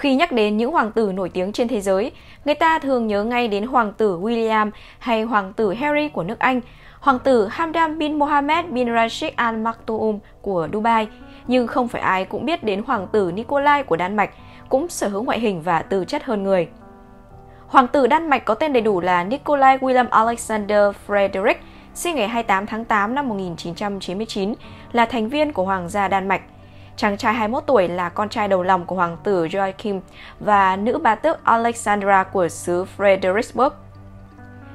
Khi nhắc đến những hoàng tử nổi tiếng trên thế giới, người ta thường nhớ ngay đến hoàng tử William hay hoàng tử Harry của nước Anh, hoàng tử Hamdan bin Mohammed bin Rashid Al Maktoum của Dubai, nhưng không phải ai cũng biết đến hoàng tử Nikolai của Đan Mạch, cũng sở hữu ngoại hình và tư chất hơn người. Hoàng tử Đan Mạch có tên đầy đủ là Nikolai William Alexander Frederick, sinh ngày 28 tháng 8 năm 1999, là thành viên của Hoàng gia Đan Mạch. Chàng trai 21 tuổi là con trai đầu lòng của hoàng tử Joachim và nữ bà tước Alexandra của xứ Fredericksburg.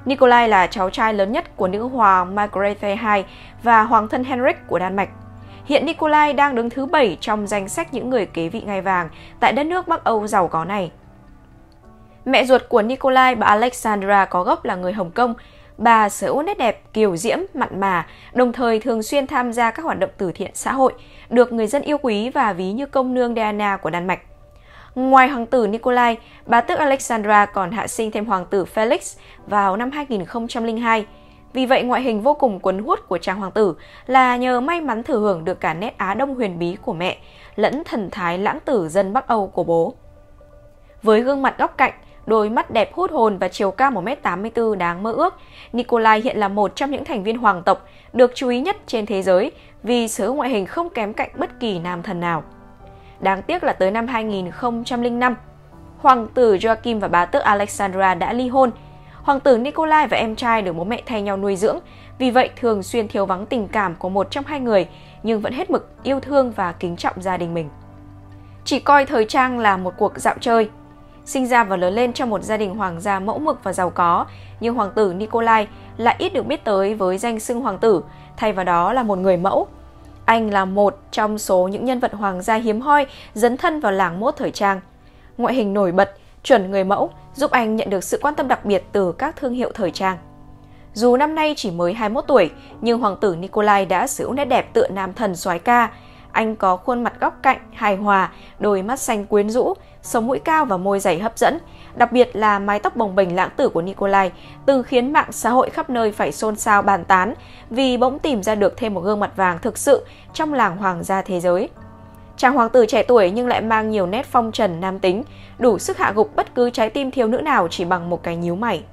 Nikolai là cháu trai lớn nhất của nữ hoàng Margrethe II và hoàng thân Henrik của Đan Mạch. Hiện Nikolai đang đứng thứ 7 trong danh sách những người kế vị ngai vàng tại đất nước Bắc Âu giàu có này. Mẹ ruột của Nikolai, bà Alexandra có gốc là người Hồng Kông. Bà sở hữu nét đẹp, kiều diễm, mặn mà, đồng thời thường xuyên tham gia các hoạt động từ thiện xã hội, được người dân yêu quý và ví như công nương Diana của Đan Mạch. Ngoài hoàng tử Nikolai, bà tước Alexandra còn hạ sinh thêm hoàng tử Felix vào năm 2002. Vì vậy, ngoại hình vô cùng cuốn hút của chàng hoàng tử là nhờ may mắn thừa hưởng được cả nét Á Đông huyền bí của mẹ, lẫn thần thái lãng tử dân Bắc Âu của bố. Với gương mặt góc cạnh, đôi mắt đẹp hút hồn và chiều cao 1m84 đáng mơ ước, Nikolai hiện là một trong những thành viên hoàng tộc được chú ý nhất trên thế giới vì sở ngoại hình không kém cạnh bất kỳ nam thần nào. Đáng tiếc là tới năm 2005, hoàng tử Joachim và bà tước Alexandra đã ly hôn. Hoàng tử Nikolai và em trai được bố mẹ thay nhau nuôi dưỡng, vì vậy thường xuyên thiếu vắng tình cảm của một trong hai người, nhưng vẫn hết mực yêu thương và kính trọng gia đình mình. Chỉ coi thời trang là một cuộc dạo chơi. Sinh ra và lớn lên trong một gia đình hoàng gia mẫu mực và giàu có, nhưng hoàng tử Nikolai lại ít được biết tới với danh xưng hoàng tử, thay vào đó là một người mẫu. Anh là một trong số những nhân vật hoàng gia hiếm hoi dấn thân vào làng mốt thời trang. Ngoại hình nổi bật, chuẩn người mẫu giúp anh nhận được sự quan tâm đặc biệt từ các thương hiệu thời trang. Dù năm nay chỉ mới 21 tuổi, nhưng hoàng tử Nikolai đã sở hữu nét đẹp tựa nam thần soái ca. Anh có khuôn mặt góc cạnh, hài hòa, đôi mắt xanh quyến rũ, sống mũi cao và môi dày hấp dẫn, đặc biệt là mái tóc bồng bềnh lãng tử của Nikolai, từng khiến mạng xã hội khắp nơi phải xôn xao bàn tán vì bỗng tìm ra được thêm một gương mặt vàng thực sự trong làng hoàng gia thế giới. Chàng hoàng tử trẻ tuổi nhưng lại mang nhiều nét phong trần nam tính, đủ sức hạ gục bất cứ trái tim thiếu nữ nào chỉ bằng một cái nhíu mày.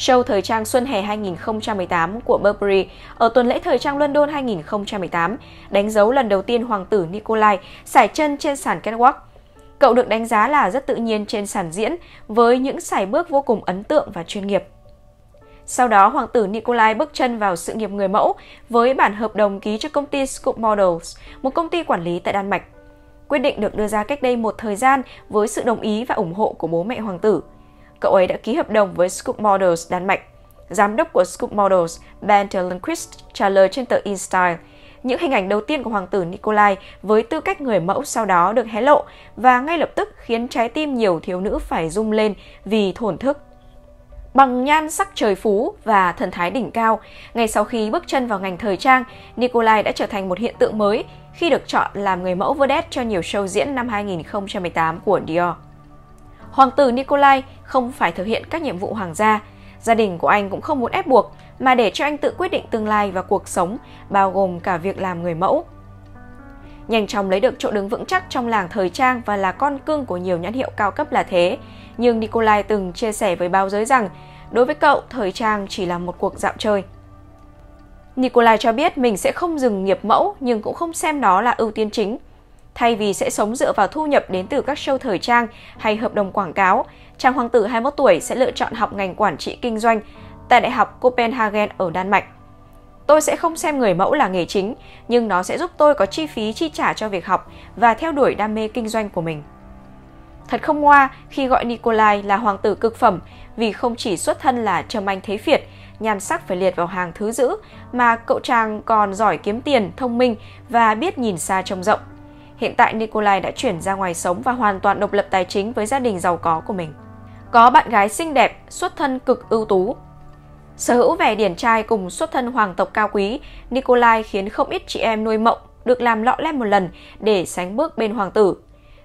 Show thời trang Xuân hè 2018 của Burberry ở tuần lễ thời trang London 2018 đánh dấu lần đầu tiên hoàng tử Nikolai sải chân trên sàn catwalk Cậu được đánh giá là rất tự nhiên trên sàn diễn với những sải bước vô cùng ấn tượng và chuyên nghiệp. Sau đó, hoàng tử Nikolai bước chân vào sự nghiệp người mẫu với bản hợp đồng ký cho công ty Scoop Models, một công ty quản lý tại Đan Mạch. Quyết định được đưa ra cách đây một thời gian với sự đồng ý và ủng hộ của bố mẹ hoàng tử. Cậu ấy đã ký hợp đồng với Scoop Models Đan Mạch. Giám đốc của Scoop Models, Ben Lundquist, trả lời trên tờ InStyle – những hình ảnh đầu tiên của hoàng tử Nikolai với tư cách người mẫu sau đó được hé lộ và ngay lập tức khiến trái tim nhiều thiếu nữ phải rung lên vì thổn thức. Bằng nhan sắc trời phú và thần thái đỉnh cao, ngay sau khi bước chân vào ngành thời trang, Nikolai đã trở thành một hiện tượng mới khi được chọn làm người mẫu vedette cho nhiều show diễn năm 2018 của Dior. Hoàng tử Nikolai không phải thực hiện các nhiệm vụ hoàng gia, gia đình của anh cũng không muốn ép buộc mà để cho anh tự quyết định tương lai và cuộc sống, bao gồm cả việc làm người mẫu. Nhanh chóng lấy được chỗ đứng vững chắc trong làng thời trang và là con cưng của nhiều nhãn hiệu cao cấp là thế, nhưng Nikolai từng chia sẻ với báo giới rằng đối với cậu, thời trang chỉ là một cuộc dạo chơi. Nikolai cho biết mình sẽ không dừng nghiệp mẫu nhưng cũng không xem nó là ưu tiên chính. Thay vì sẽ sống dựa vào thu nhập đến từ các show thời trang hay hợp đồng quảng cáo, chàng hoàng tử 21 tuổi sẽ lựa chọn học ngành quản trị kinh doanh tại Đại học Copenhagen ở Đan Mạch. Tôi sẽ không xem người mẫu là nghề chính, nhưng nó sẽ giúp tôi có chi phí chi trả cho việc học và theo đuổi đam mê kinh doanh của mình. Thật không ngoa khi gọi Nikolai là hoàng tử cực phẩm vì không chỉ xuất thân là trầm anh thế phiệt, nhan sắc phải liệt vào hàng thứ dữ, mà cậu chàng còn giỏi kiếm tiền, thông minh và biết nhìn xa trông rộng. Hiện tại Nikolai đã chuyển ra ngoài sống và hoàn toàn độc lập tài chính với gia đình giàu có của mình. Có bạn gái xinh đẹp, xuất thân cực ưu tú, Sở hữu vẻ điển trai cùng xuất thân hoàng tộc cao quý, Nikolai khiến không ít chị em nuôi mộng được làm lọ lem một lần để sánh bước bên hoàng tử.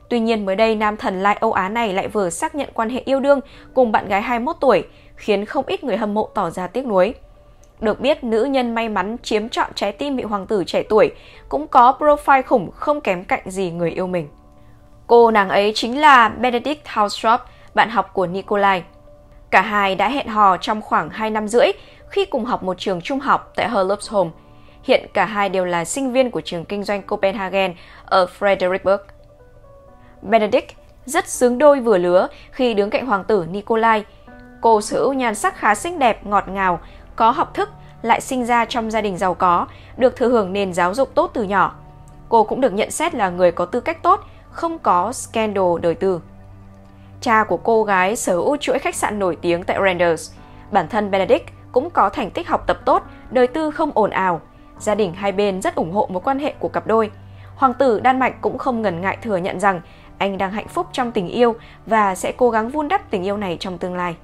Tuy nhiên mới đây nam thần Lai Âu Á này lại vừa xác nhận quan hệ yêu đương cùng bạn gái 21 tuổi, khiến không ít người hâm mộ tỏ ra tiếc nuối. Được biết, nữ nhân may mắn chiếm trọn trái tim vị hoàng tử trẻ tuổi cũng có profile khủng không kém cạnh gì người yêu mình. Cô nàng ấy chính là Benedict Haustrop, bạn học của Nikolai. Cả hai đã hẹn hò trong khoảng 2 năm rưỡi khi cùng học một trường trung học tại Herlufsholm. Hiện cả hai đều là sinh viên của trường kinh doanh Copenhagen ở Frederiksberg. Benedict rất sướng đôi vừa lứa khi đứng cạnh hoàng tử Nikolai. Cô sở hữu nhan sắc khá xinh đẹp, ngọt ngào, có học thức, lại sinh ra trong gia đình giàu có, được thừa hưởng nền giáo dục tốt từ nhỏ. Cô cũng được nhận xét là người có tư cách tốt, không có scandal đời tư. Cha của cô gái sở hữu chuỗi khách sạn nổi tiếng tại Randers. Bản thân Benedict cũng có thành tích học tập tốt, đời tư không ồn ào. Gia đình hai bên rất ủng hộ mối quan hệ của cặp đôi. Hoàng tử Đan Mạch cũng không ngần ngại thừa nhận rằng anh đang hạnh phúc trong tình yêu và sẽ cố gắng vun đắp tình yêu này trong tương lai.